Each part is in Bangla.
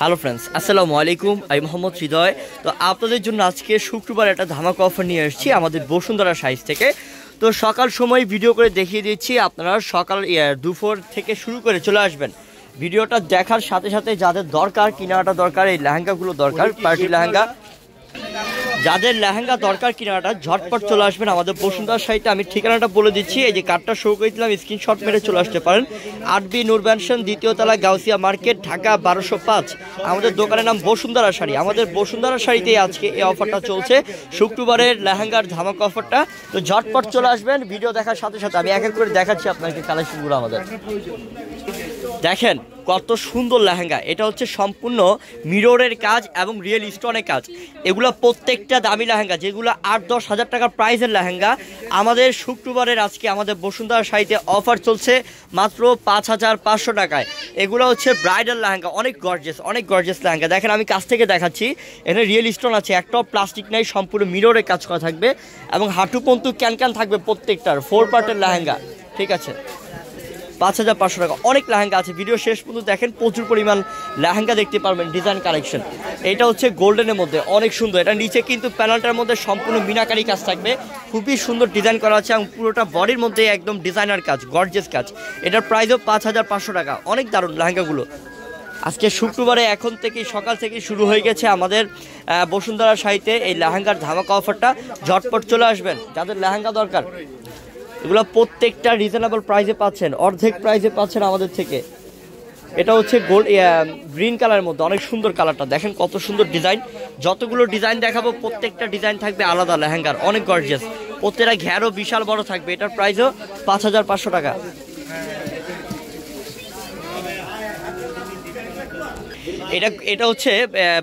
হ্যালো ফ্রেন্ডস আসসালামু আলাইকুম আমি মোহাম্মদ হৃদয় তো আপনাদের জন্য আজকে শুক্রবার একটা ধামাকা অফার নিয়ে এসেছি আমাদের বসুন্ধরা সাইজ থেকে। তো সকাল সময় ভিডিও করে দেখিয়ে দিচ্ছি আপনারা সকাল দুপুর থেকে শুরু করে চলে আসবেন। ভিডিওটা দেখার সাথে সাথে যাদের দরকার কিনাটা দরকার এই লেহেঙ্গাগুলো দরকার পার্টি লেহেঙ্গা। যাদের লেহেঙ্গা দরকার কিনাটা ঝটপট চলে আসবেন আমাদের বসুন্ধরা সাইটে। আমি ঠিকানাটা বলে দিচ্ছি, এই যে কার্ডটা শো করে দিলাম স্ক্রিনশট মেরে চলে আসতে পারেন। আট বি নূর ম্যানশন দ্বিতীয় তলা, গাউসিয়া মার্কেট ঢাকা বারোশো পাঁচ। আমাদের দোকানের নাম বসুন্ধরা শাড়ি। আমাদের বসুন্ধরা শাড়িতেই আজকে এই অফারটা চলছে। শুক্রবারের লেহেঙ্গার ধামাক অফারটা তো ঝটপট চলে আসবেন ভিডিও দেখার সাথে সাথে আমি এক এক করে দেখাচ্ছি আপনাকে কালেকশনগুলো আমাদের। দেখেন কত সুন্দর লেহেঙ্গা। এটা হচ্ছে সম্পূর্ণ মিররের কাজ এবং রিয়েল স্টোনের কাজ। এগুলো প্রত্যেকটা দামি লেহেঙ্গা, যেগুলো আট দশ হাজার টাকার প্রাইসের লেহেঙ্গা। আমাদের শুক্রবারের আজকে আমাদের বসুন্ধরা শাড়িতে অফার চলছে মাত্র পাঁচ হাজার পাঁচশো টাকায়। এগুলো হচ্ছে ব্রাইডাল লেহেঙ্গা, অনেক গর্জেস অনেক গর্জেস লেহেঙ্গা। দেখেন, আমি কাছ থেকে দেখাচ্ছি। এখানে রিয়েল স্টোন আছে, একটাও প্লাস্টিক নেই, সম্পূর্ণ মিররের কাজ করা থাকবে। এবং হাঁটু পন্তু ক্যান ক্যান থাকবে প্রত্যেকটার ফোর পার্টের লেহেঙ্গা। ঠিক আছে। পাঁচ হাজার পাঁচশো টাকা। অনেক লেহেঙ্গা আছে। ভিডিও শেষ পর্যন্ত দেখেন, প্রচুর পরিমাণ লেহেঙ্গা দেখতে পারবেন ডিজাইন কালেকশন এটা হচ্ছে গোল্ডেনের মধ্যে, অনেক সুন্দর। এটা নিচে কিন্তু প্যানেলটার মধ্যে সম্পূর্ণ মিনাকারি কাজ থাকবে। খুবই সুন্দর ডিজাইন করা আছে এবং পুরোটা বডির মধ্যে একদম ডিজাইনার কাজ গর্জেস কাজ। এটার প্রাইসও পাঁচ হাজার পাঁচশো টাকা। অনেক দারুণ লেহেঙ্গাগুলো। আজকে শুক্রবারে এখন থেকে সকাল থেকে শুরু হয়ে গেছে আমাদের বসুন্ধরা সাহিত্যে এই লেহেঙ্গার ধামাকা অফারটা ঝটপট চলে আসবেন। যাদের লেহেঙ্গা দরকার এগুলো প্রত্যেকটা রিজনেবল প্রাইসে পাচ্ছেন, অর্ধেক প্রাইসে পাচ্ছেন আমাদের থেকে। এটা হচ্ছে গোল্ড গ্রিন কালারের মধ্যে, অনেক সুন্দর কালারটা দেখেন কত সুন্দর ডিজাইন যতগুলো ডিজাইন দেখাবো, প্রত্যেকটা ডিজাইন থাকবে আলাদা, লেহেঙ্গার, অনেক গর্জিয়াস প্রত্যেকটা ঘ্যারও বিশাল বড় থাকবে, এটার প্রাইসও পাঁচ হাজার পাঁচশো টাকা। এটা এটা হচ্ছে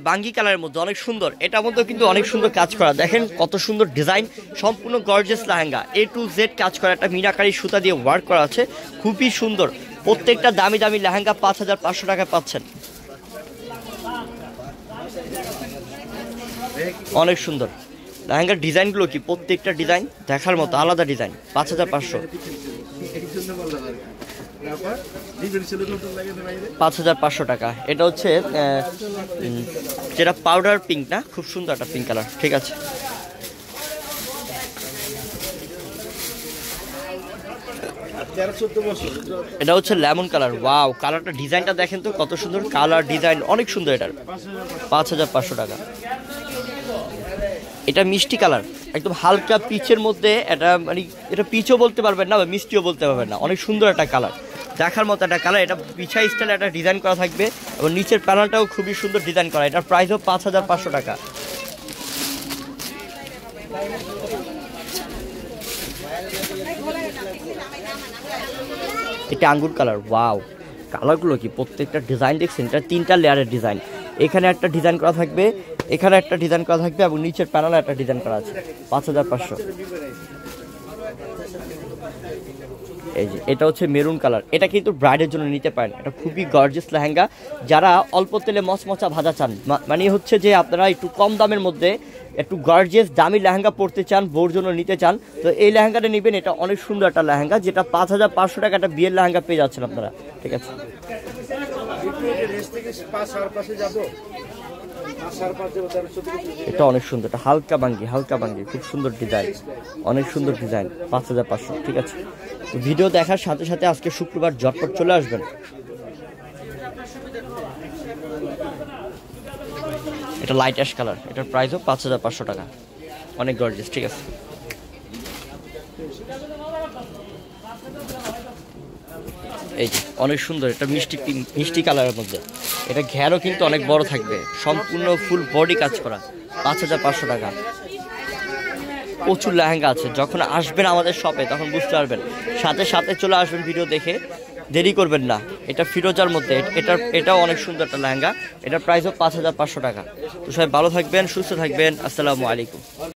বাঙ্গি কালারের মধ্যে অনেক সুন্দর। এটার মধ্যে কিন্তু অনেক সুন্দর কাজ করা। দেখেন কত সুন্দর ডিজাইন, সম্পূর্ণ gorgeous lehenga. A to Z কাজ করা, একটা মিনাকারি সুতা দিয়ে ওয়ার্ক করা আছে। খুবই সুন্দর। প্রত্যেকটা দামি দামি লেহেঙ্গা পাঁচ হাজার পাঁচশো টাকায় পাচ্ছেন। অনেক সুন্দর। লেহেঙ্গার ডিজাইনগুলো কি? প্রত্যেকটা ডিজাইন দেখার মতো, আলাদা ডিজাইন, পাঁচ হাজার পাঁচশো। পাঁচ হাজার পাঁচশো টাকা। এটা হচ্ছে যেটা পাউডার পিঙ্ক না খুব সুন্দর একটা পিঙ্ক কালার ঠিক আছে। এটা হচ্ছে লেমন কালার ওয়াও কালারটা ডিজাইনটা দেখেন তো কত সুন্দর কালার ডিজাইন অনেক সুন্দর এটার। পাঁচ হাজার পাঁচশো টাকা। এটা মিষ্টি কালার। একদম হালকা পিচের মধ্যে এটা মানে এটা পিচও বলতে পারবেন না বা মিষ্টিও বলতে পারবেন না। অনেক সুন্দর একটা কালার। দেখার মতো একটা কালার। এটা পিছা স্টাইলে একটা ডিজাইন করা থাকবে এবং নিচের প্যানেলটাও খুবই সুন্দর ডিজাইন করা। এটার প্রাইসও পাঁচ হাজার পাঁচশো টাকা। এটা আঙ্গুর কালার। ওয়াও। কালারগুলো কি? প্রত্যেকটা ডিজাইন দেখছেন? এটা তিনটা লেয়ারের ডিজাইন এখানে একটা ডিজাইন করা থাকবে। এখানে একটা ডিজাইন করা থাকবে এবং নিচের প্যানেলে একটা ডিজাইন করা আছে, পাঁচ হাজার পাঁচশো। এই যে, এটা হচ্ছে মেরুন কালার এটা কিন্তু ব্রাইডের জন্য নিতে পারেন। এটা খুবই গর্জেস লেহেঙ্গা। যারা অল্প তেলে মচমচা ভাজা চান মানে হচ্ছে যে আপনারা একটু কম দামের মধ্যে একটু গর্জেস দামি লেহেঙ্গা পরতে চান, বউর জন্য নিতে চান, তো এই লেহেঙ্গাটা নেবেন। এটা অনেক সুন্দর একটা লেহেঙ্গা, যেটা পাঁচ হাজার পাঁচশো টাকা একটা বিয়ের লেহেঙ্গা পেয়ে যাচ্ছেন আপনারা। ঠিক আছে? এটা অনেক সুন্দর, এটা হালকা বাঙ্গি হালকা বাঙ্গি, খুব সুন্দর ডিজাইন, অনেক সুন্দর ডিজাইন, পাঁচ হাজার পাঁচশো, ঠিক আছে? ভিডিও দেখার সাথে সাথে আজকে শুক্রবার ঝটপট চলে আসবেন। এটা লাইট অ্যাশ কালার এটার প্রাইসও পাঁচ হাজার পাঁচশো টাকা। অনেক গর্জেস ঠিক আছে? এই যে, অনেক সুন্দর এটা মিষ্টি মিষ্টি কালারের মধ্যে। এটা ঘেরও কিন্তু অনেক বড় থাকবে, সম্পূর্ণ ফুল বডি কাজ করা, পাঁচ হাজার পাঁচশো টাকা। প্রচুর লেহেঙ্গা আছে, যখন আসবেন আমাদের শপে তখন বুঝতে পারবেন। সাথে সাথে চলে আসবেন ভিডিও দেখে, দেরি করবেন না। এটা ফিরোজার মধ্যে এ- এটার, এটাও অনেক সুন্দর একটা লেহেঙ্গা, এটার প্রাইসও পাঁচ হাজার পাঁচশো টাকা। তো সবাই ভালো থাকবেন, সুস্থ থাকবেন, আসসালামু আলাইকুম।